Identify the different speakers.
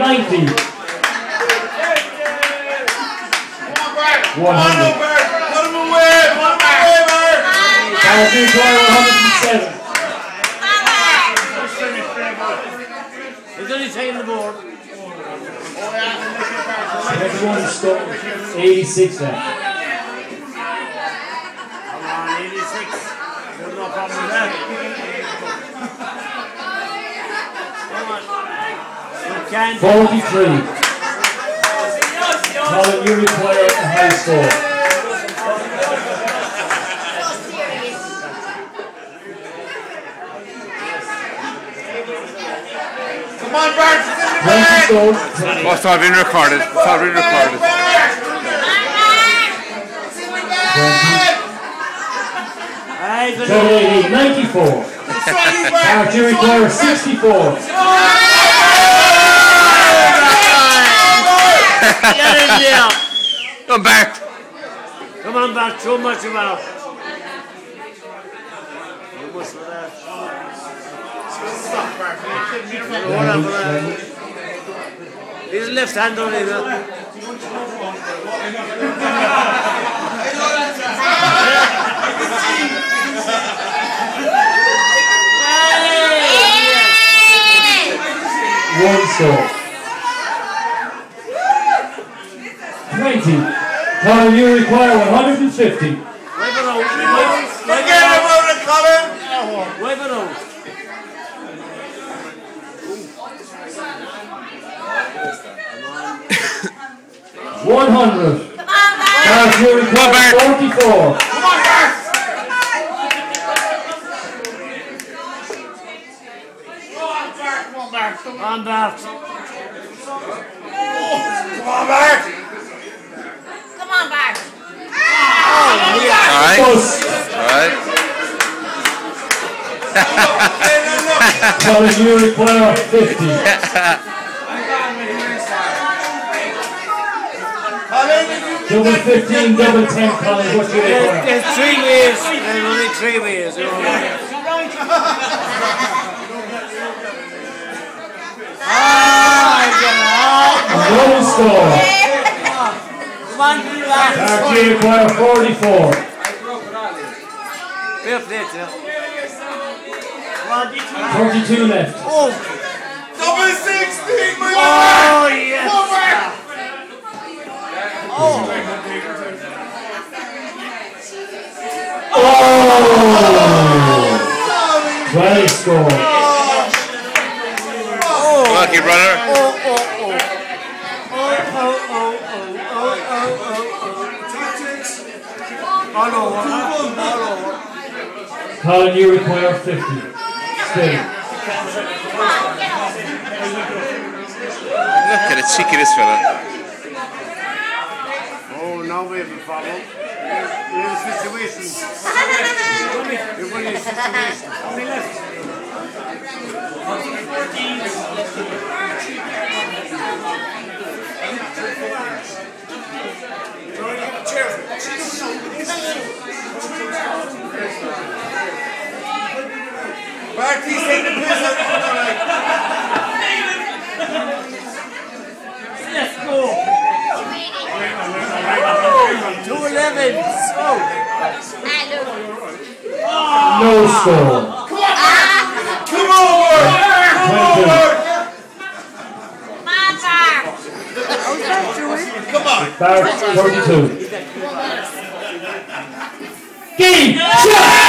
Speaker 1: Ninety. One hundred.
Speaker 2: Put him away! Put him away, Bert!
Speaker 1: Cartoon Choir one hundred and seven.
Speaker 3: He's only taking the board.
Speaker 1: Everyone stop. Eighty-six left.
Speaker 3: Come on, 86. There's no problem with that. Come on. You can't.
Speaker 1: Forty-three. Colin, you require a high score.
Speaker 2: Come on, Bert! It's in the bag!
Speaker 4: Oh, it's all been recorded. It's all been recorded.
Speaker 3: Hey, good
Speaker 1: Total eighty. Ninety-four. Mark, you require sixty-four.
Speaker 3: Get in there.
Speaker 4: Come back.
Speaker 3: Come on back, too much about. Too much for that. Hold on for that. He's left hand only. Now.
Speaker 1: 120. Colin, you require 150.
Speaker 3: Leave it out. Forget
Speaker 2: about
Speaker 3: it,
Speaker 2: Colin.
Speaker 3: Leave it out.
Speaker 1: One hundred. Come on, That's
Speaker 4: your requirement.
Speaker 1: Forty-four.
Speaker 2: Come on, Bert.
Speaker 3: Come on, Bert.
Speaker 2: Come on, Bert.
Speaker 5: Come on, Bert.
Speaker 4: All right.
Speaker 1: Close.
Speaker 4: All right.
Speaker 1: Colin, you require fifty.
Speaker 2: Colin, did you
Speaker 1: Double fifteen, double ten, Colin, what you
Speaker 3: There's,
Speaker 1: require?
Speaker 3: there's three ways. There's only three ways. You know.
Speaker 1: No score.
Speaker 3: Come on, do that.
Speaker 1: Mark, forty-four.
Speaker 3: Fair play to you. Come on, D2.
Speaker 1: Thirty-two left.
Speaker 3: Oh,
Speaker 2: Double 16, my
Speaker 3: oh
Speaker 2: man!
Speaker 3: yes.
Speaker 2: Come on, Bert!
Speaker 1: Oh! Twenty score.
Speaker 4: Lucky brother.
Speaker 3: Oh, oh, oh. Oh, oh, oh, oh, oh, oh, oh. All over. All over.
Speaker 1: Colin, you require 50. Stay.
Speaker 4: Look at the cheeky this fella.
Speaker 3: Oh, now we have a problem. We have a situation. We have a situation. How many left?
Speaker 2: 14. Barty's taking the
Speaker 3: Let's go. Two eleven.
Speaker 1: No score.
Speaker 2: Come on. Ah. Come over. Come
Speaker 1: over. Come on.